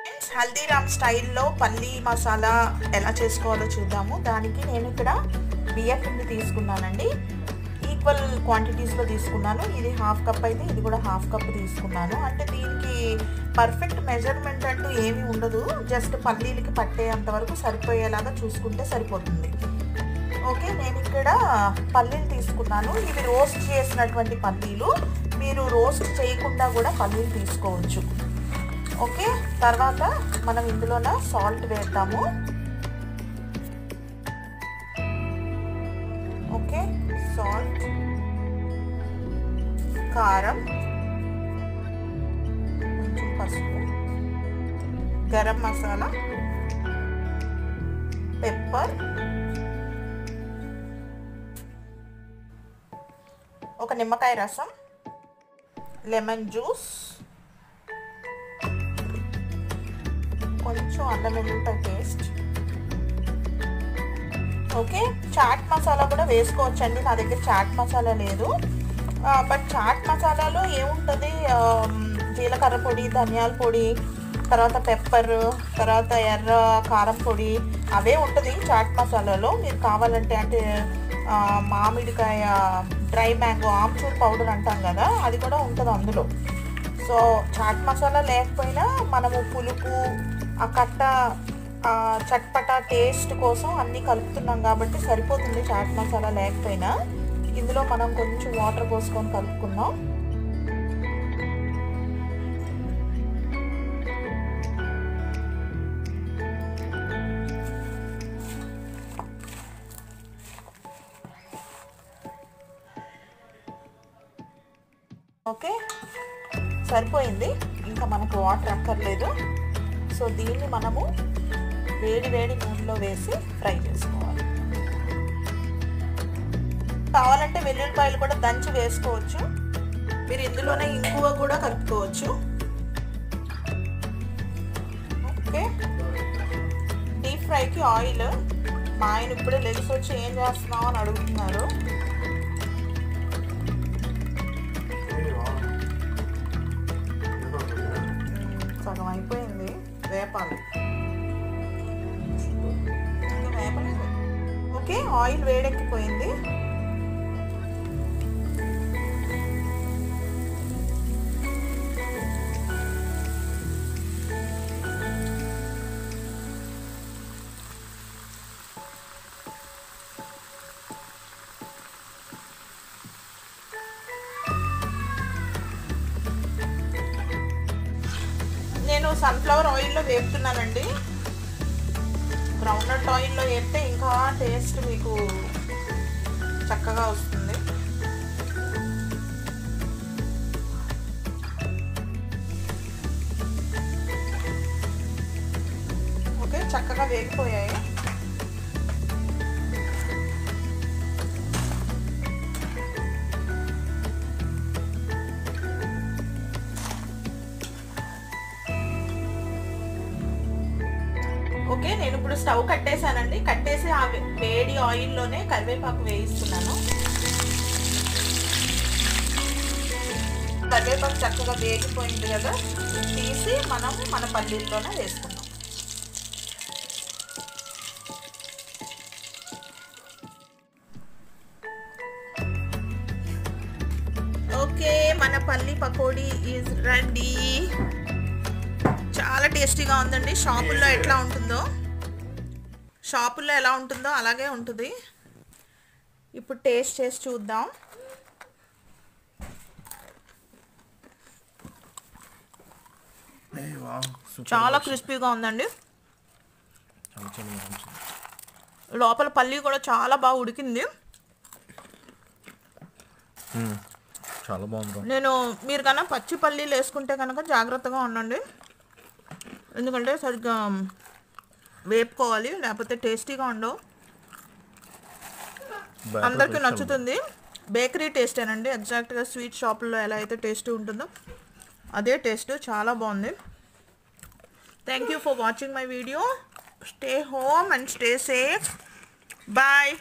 Friends Haldiram స్టైల్లో పల్లీ మసాలా ఎలా చేసుకోవాలో చూద్దాము. దానికి నేను ఇక్కడ బియ్య పిండి తీసుకున్నానండి. ఈక్వల్ క్వాంటిటీస్లో తీసుకున్నాను. ఇది హాఫ్ కప్ అయితే ఇది కూడా హాఫ్ కప్ తీసుకున్నాను. అంటే దీనికి పర్ఫెక్ట్ మెజర్మెంట్ అంటూ ఏమీ ఉండదు. జస్ట్ పల్లీలకి పట్టేంత వరకు సరిపోయేలాగా చూసుకుంటే సరిపోతుంది. ఓకే నేను ఇక్కడ పల్లీలు తీసుకున్నాను. ఇవి రోస్ట్ చేసినటువంటి పల్లీలు. మీరు రోస్ట్ చేయకుండా కూడా పల్లీలు తీసుకోవచ్చు. ఓకే తర్వాత మనం ఇందులోన సాల్ట్ వేద్దాము. ఓకే సాల్ట్ కారం కొంచెం పసుపు గరం మసాలా పెప్పర్. ఒక నిమ్మకాయ రసం లెమన్ జ్యూస్ కొంచెం అల్లం వెల్లుల్లిపాయ పేస్ట్ ఓకే చాట్ మసాలా కూడా వేసుకోవచ్చండి. నా దగ్గర చాట్ మసాలా లేదు. బట్ చాట్ మసాలాలో ఏముంటుంది? జీలకర్ర పొడి ధనియాల పొడి తర్వాత పెప్పర్ తర్వాత ఎర్ర కారం పొడి అవే ఉంటుంది చాట్ మసాలాలో మీరు కావాలంటే అంటే మామిడికాయ డ్రై మ్యాంగో ఆమ్చూర్ పౌడర్ అంటాం కదా అది కూడా ఉంటుంది అందులో. సో చాట్ మసాలా లేకపోయినా మనము పులుపు ఆ కట్ట చట్పట టేస్ట్ కోసం అన్నీ కలుపుతున్నాం కాబట్టి సరిపోతుంది చాట్ మసాలా లేకపోయినా. ఇందులో మనం కొంచెం వాటర్ పోసుకొని కలుపుకుందాం. ఓకే సరిపోయింది. ఇంకా మనకు వాటర్ అక్కర్లేదు. సో దీన్ని మనము వేడి వేడి నూనెలో వేసి ఫ్రై చేసుకోవాలి. కావాలంటే వెల్లుల్లిపాయలు కూడా దంచి వేసుకోవచ్చు. మీరు ఇందులోనే ఇంకువ కూడా కలుపుకోవచ్చు. ఓకే. డీప్ ఫ్రైకి ఆయిల్. మా ఆయన ఇప్పుడే లెగ్స్ వచ్చి ఏం చేస్తున్నావు అని అడుగుతున్నారు. ఓకే ఆయిల్ వేడెక్కిపోయింది. నేను సన్ఫ్లవర్ ఆయిల్లో వేపుతున్నానండి. గ్రౌండ్నట్ ఆయిల్లో వేస్తే ఇంకా టేస్ట్ మీకు చక్కగా వస్తుంది. ఓకే చక్కగా వేగిపోయాయి. ఓకే నేను ఇప్పుడు స్టవ్ కట్టేశానండి. కట్టేసి ఆ వేడి ఆయిల్లోనే కరివేపాకు వేయిస్తున్నాను. కరివేపాకు చక్కగా వేగిపోయింది కదా తీసి మనం మన పల్లీల్లోనే వేసుకుందాం. ఓకే మన పల్లి పకోడీ ఈజ్ రెడీ టేస్టీగా ఉందండి. షాపుల్లో ఎట్లా ఉంటుందో. షాపుల్లో ఎలా ఉంటుందో అలాగే ఉంటుంది. ఇప్పుడు టేస్ట్ చేసి చూద్దాం. చాలా క్రిస్పీగా ఉందండి. లోపల పల్లి కూడా చాలా బాగా ఉడికింది. చాలా బాగుంది నేను మీరు కన్నా పచ్చి పల్లీలు వేసుకుంటే కనుక జాగ్రత్తగా ఉండండి. ఎందుకంటే సరిగ్గా వేపుకోవాలి లేకపోతే టేస్టీగా ఉండవు. అందరికీ నచ్చుతుంది. బేకరీ టేస్టేనండి ఎగ్జాక్ట్గా స్వీట్ షాపుల్లో ఎలా అయితే టేస్ట్ ఉంటుందో అదే టేస్ట్ చాలా బాగుంది. Thank you for watching my video stay home and stay safe bye